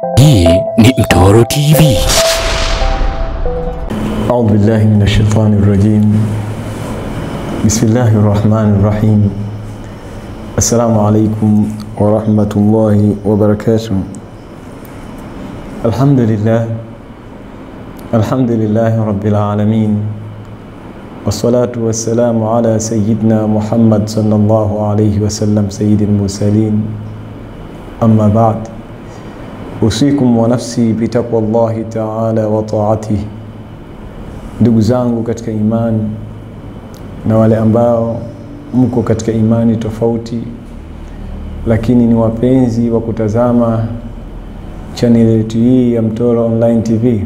Hii ni Mtoro TV. أعوذ بالله من الشيطان الرجيم. بسم الله الرحمن الرحيم. السلام عليكم ورحمة الله وبركاته. الحمد لله. الحمد لله رب العالمين. والصلاة والسلام على سيدنا محمد صلى الله عليه وسلم سيد المرسلين. أما بعد usikum wa nafsi bitakwa llahi taala wa taatih, ndugu zangu katika imani na wale ambao mko katika imani tofauti, lakini ni wapenzi wa kutazama chaneli yetu hii ya Mtoro Online TV.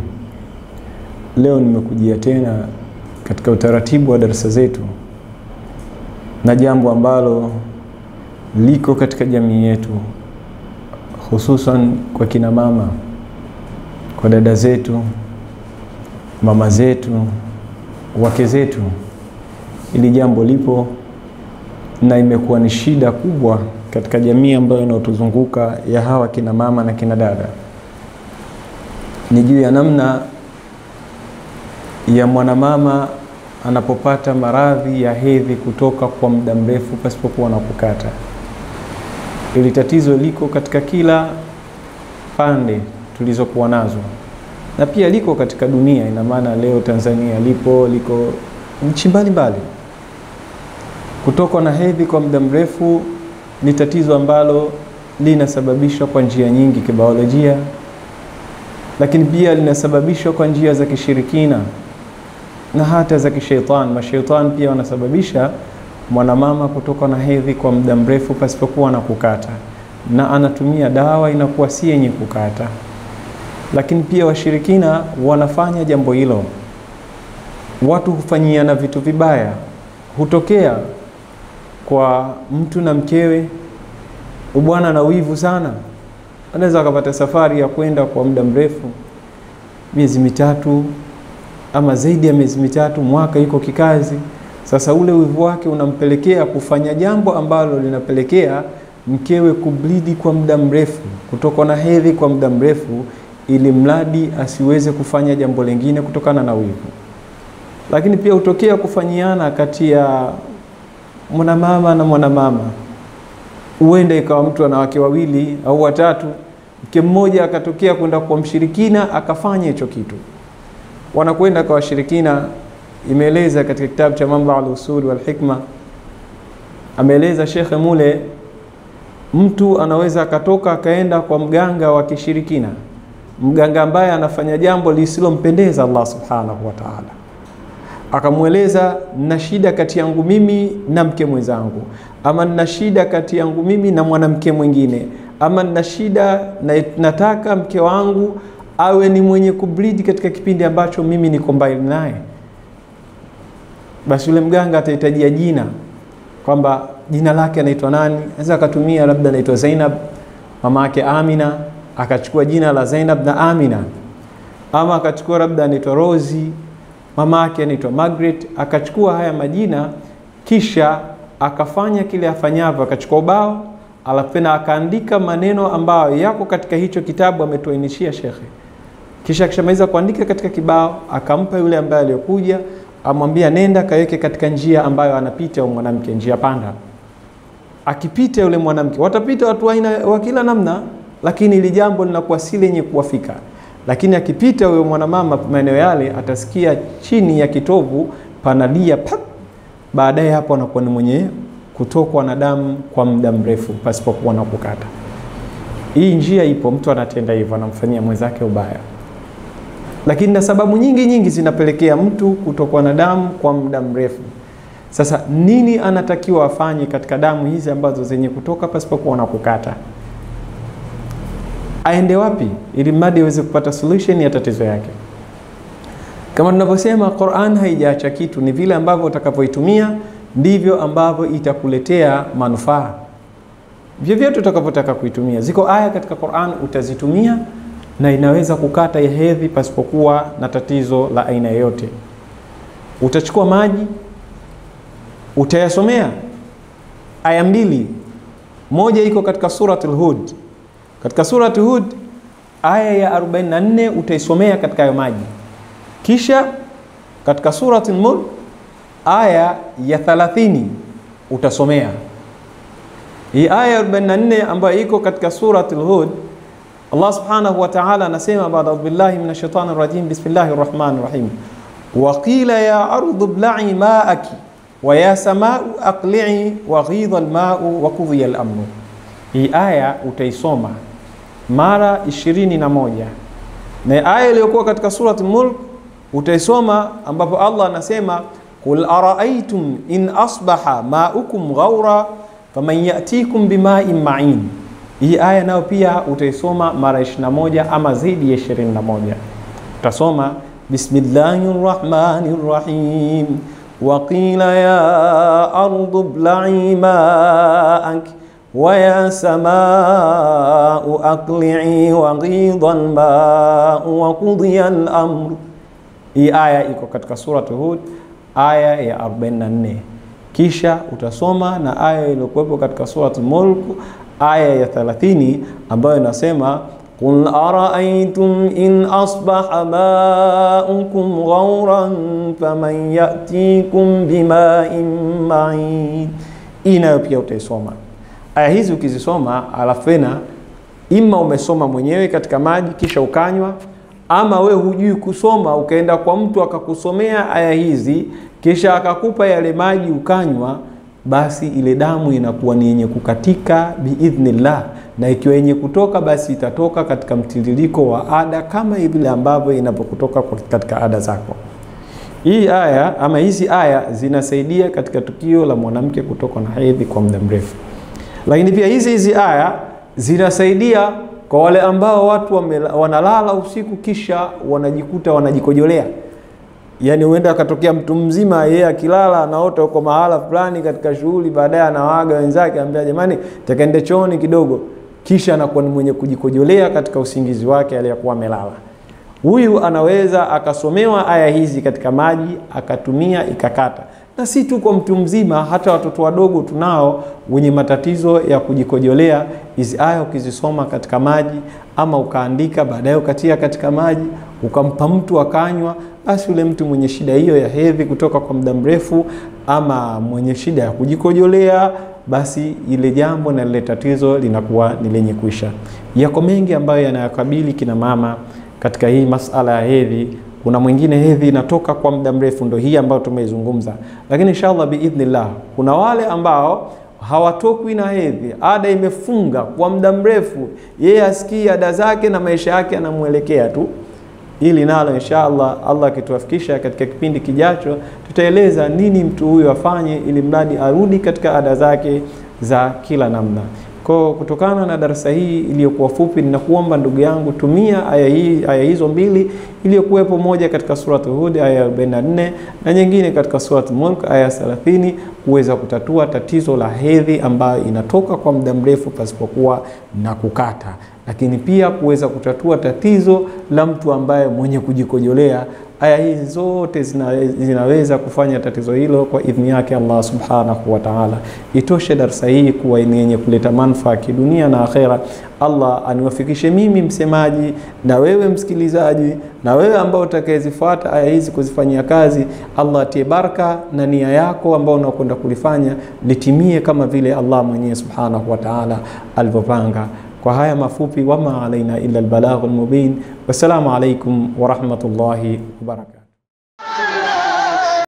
Leo nimekujia tena katika utaratibu wa darasa zetu na jambo ambalo liko katika jamii yetu hususan kwa kina mama, kwa dada zetu mama zetu, wake zetu. Ili jambo lipo na imekuwa ni shida kubwa katika jamii ambayo inaotuzunguka ya hawa kina mama na kina dada, ni juu ya namna ya mwanamama anapopata maradhi ya hedhi kutoka kwa muda mrefu pasipokuwa na kukata. Ili tatizo liko katika kila pande tulizokuwa nazo na pia liko katika dunia. Ina maana leo Tanzania lipo, liko nchi mbalimbali. Kutokwa na hedhi kwa muda mrefu ni tatizo ambalo linasababishwa kwa njia nyingi kibiolojia, lakini pia linasababishwa kwa njia za kishirikina na hata za kishetani. Mashetani pia wanasababisha mwanamama kutoka na hedhi kwa muda mrefu pasipokuwa na kukata, na anatumia dawa inakuwa si yenye kukata lakini pia washirikina wanafanya jambo hilo. Watu hufanyiana vitu vibaya, hutokea kwa mtu na mkewe, ubwana na wivu sana, anaweza akapata safari ya kwenda kwa muda mrefu, miezi mitatu ama zaidi ya miezi mitatu, mwaka, yuko kikazi. Sasa ule wivu wake unampelekea kufanya jambo ambalo linapelekea mkewe kublidi kwa muda mrefu, kutokwa na hedhi kwa muda mrefu ili mradi asiweze kufanya jambo lingine kutokana na wivu. Lakini pia hutokea kufanyiana kati ya mwanamama na mwanamama, huenda ikawa mtu ana wake wawili au watatu, mke mmoja akatokea kwenda kwa mshirikina akafanya hicho kitu, wanakwenda kwa washirikina. Imeeleza katika kitabu cha mambo al-Usul wal Hikma, ameeleza shekhe mule, mtu anaweza akatoka akaenda kwa mganga wa kishirikina mganga ambaye anafanya jambo lisilompendeza Allah subhanahu wa ta'ala, akamweleza na shida kati yangu mimi na mke mwenzangu, ama nina shida kati yangu mimi na mwanamke mwingine, ama nina shida na nataka mke wangu awe ni mwenye kubridi katika kipindi ambacho mimi niko mbali naye. Basi yule mganga atahitajia jina, kwamba jina lake anaitwa nani. Anaweza akatumia labda anaitwa Zainab, mama yake Amina akachukua jina la Zainab na Amina, ama akachukua labda anaitwa Rosi, mama yake anaitwa Margaret, akachukua haya majina, kisha akafanya kile afanyavyo, akachukua ubao, alafu akaandika maneno ambayo yako katika hicho kitabu ametuainishia shekhe. Kisha akishamaliza kuandika katika kibao, akampa yule ambaye aliyokuja, amwambia nenda kaweke katika njia ambayo anapita yule mwanamke, njia panda. Akipita yule mwanamke, watapita watu aina wa kila namna lakini ili jambo linakuwa si lenye kuwafika. Lakini akipita huyo mwanamama maeneo yale, atasikia chini ya kitovu panalia pap. Baadaye hapo anakuwa ni mwenye kutokwa na damu kwa muda mrefu pasipokuwa na kukata. Hii njia ipo, mtu anatenda hivyo, anamfanyia mwenzake ubaya, lakini na sababu nyingi nyingi zinapelekea mtu kutokwa na damu kwa muda mrefu. Sasa nini anatakiwa afanye katika damu hizi ambazo zenye kutoka pasipokuwa na kukata? aende wapi ili mradi aweze kupata solution ya tatizo yake. Kama tunavyosema, Qur'an haijaacha kitu, ni vile ambavyo utakavyoitumia ndivyo ambavyo itakuletea manufaa. Vyovyote utakavyotaka kuitumia, ziko aya katika Qur'an utazitumia na inaweza kukata ya hedhi pasipokuwa na tatizo la aina yoyote. Utachukua maji utayasomea aya mbili, moja iko katika suratul Hud. Katika suratul Hud aya ya 44 utaisomea katika hayo maji, kisha katika suratul Mulk aya ya 30 utasomea hii aya ya 44 ambayo iko katika suratul Hud. Allah subhanahu wa ta'ala anasema baada billahi minash shaitani rajim bismillahir rahmanir rahim wa qila ya ardu bla'i ma'aki wa ya samau aqli'i wa ghidha al-ma'u wa qudhiya al-amru. Hii aya utaisoma mara 21 na aya iliyokuwa katika surati Mulk utaisoma ambapo Allah anasema qul araaitum in asbaha ma'ukum ghaura faman yatikum bima'in ma'in. Hii aya nayo pia utaisoma mara 21 ama zaidi ya 21. Utasoma bismillahir rahmanir rahim bla'i ma'ak wa ya samau aqli'i wa ghidha al-ma'u wa qudhiya al-amr. Hii aya iko katika surat Hud aya ya 44. Kisha utasoma na aya iliyokuwepo katika surat Mulk aya ya 30 ambayo inasema qul araaitum in asbaha maukum ghauran faman yatikum bima'in ma'in. inayo nayo pia utaisoma. Aya hizi ukizisoma, alafu tena ima umesoma mwenyewe katika maji kisha ukanywa, ama we hujui kusoma ukaenda kwa mtu akakusomea aya hizi kisha akakupa yale maji ukanywa, basi ile damu inakuwa ni yenye kukatika biidhnillah, na ikiwa yenye kutoka basi itatoka katika mtiririko wa ada kama vile ambavyo inapokutoka katika ada zako. Hii aya ama hizi aya zinasaidia katika tukio la mwanamke kutoka na hedhi kwa muda mrefu, lakini pia hizi hizi aya zinasaidia kwa wale ambao watu wanalala usiku kisha wanajikuta wanajikojolea Yaani huenda akatokea mtu mzima yeye akilala anaota huko mahala fulani katika shughuli, baadaye anawaga wenzake, anambia jamani, takaende chooni kidogo, kisha anakuwa ni mwenye kujikojolea katika usingizi wake aliyokuwa amelala. Huyu anaweza akasomewa aya hizi katika maji akatumia ikakata, na si tu kwa mtu mzima, hata watoto wadogo tunao wenye matatizo ya kujikojolea. Hizi aya ukizisoma katika maji ama ukaandika baadaye ukatia katika maji ukampa mtu akanywa, basi yule mtu mwenye shida hiyo ya hedhi kutoka kwa muda mrefu ama mwenye shida ya kujikojolea, basi ile jambo na lile tatizo linakuwa ni lenye kuisha. Yako mengi ambayo yanayokabili kina mama katika hii masala ya hedhi. Kuna mwingine hedhi inatoka kwa muda mrefu, ndo hii ambayo tumeizungumza, lakini inshallah biidhnillah, kuna wale ambao hawatokwi na hedhi, ada imefunga kwa muda mrefu, yeye asikii ada zake na maisha yake anamwelekea tu. Ili nalo inshallah, Allah akituafikisha katika kipindi kijacho, tutaeleza nini mtu huyu afanye ili mradi arudi katika ada zake za kila namna. Kwa kutokana na darasa hii iliyokuwa fupi, ninakuomba ndugu yangu, tumia aya hii aya hizo mbili iliyokuwepo, moja katika Surat Hud aya ya 44 na nyingine katika Surat Mulk aya ya 30 kuweza kutatua tatizo la hedhi ambayo inatoka kwa muda mrefu pasipokuwa na kukata, lakini pia kuweza kutatua tatizo la mtu ambaye mwenye kujikojolea. Aya hizi zote zina, zinaweza kufanya tatizo hilo kwa idhini yake Allah subhanahu wa ta'ala. Itoshe darsa hii kuwa ni yenye kuleta manufaa kidunia na akhera. Allah aniwafikishe mimi msemaji na wewe msikilizaji na wewe ambao utakayezifuata aya hizi kuzifanyia kazi. Allah atie baraka na nia yako ambao unakwenda kulifanya litimie kama vile Allah mwenyewe subhanahu wa ta'ala alivyopanga. Kwa haya mafupi, wama alaina illa albalaghul mubin. Wassalamu alaikum warahmatullahi wabarakatuh.